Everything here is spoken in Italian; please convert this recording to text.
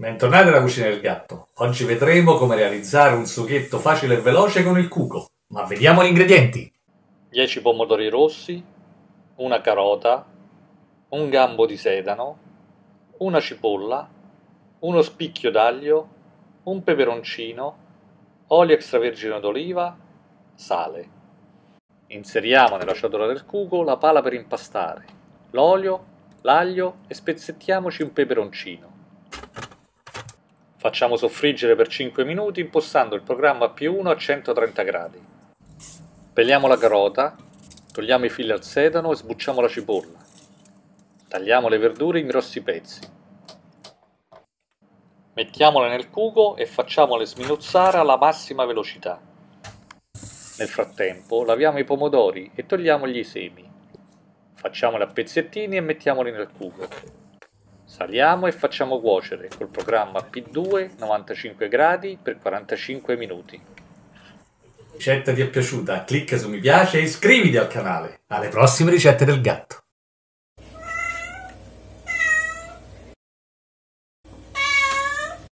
Bentornati alla cucina del gatto. Oggi vedremo come realizzare un sughetto facile e veloce con il cuco. Ma vediamo gli ingredienti. 10 pomodori rossi, una carota, un gambo di sedano, una cipolla, uno spicchio d'aglio, un peperoncino, olio extravergine d'oliva, sale. Inseriamo nella ciotola del cuco la pala per impastare, l'olio, l'aglio e spezzettiamoci un peperoncino. Facciamo soffriggere per 5 minuti impostando il programma P1 a 130 gradi. Peliamo la carota, togliamo i fili al sedano e sbucciamo la cipolla. Tagliamo le verdure in grossi pezzi. Mettiamole nel cuco e facciamole sminuzzare alla massima velocità. Nel frattempo laviamo i pomodori e togliamogli i semi. Facciamoli a pezzettini e mettiamoli nel cuco. Saliamo e facciamo cuocere col programma P2 95 gradi per 45 minuti. Ricetta ti è piaciuta? Clicca su mi piace e iscriviti al canale. Alle prossime ricette del gatto.